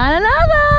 another.